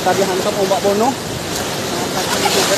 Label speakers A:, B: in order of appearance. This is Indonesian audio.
A: Tadi hantam ombak bono. Nah, kita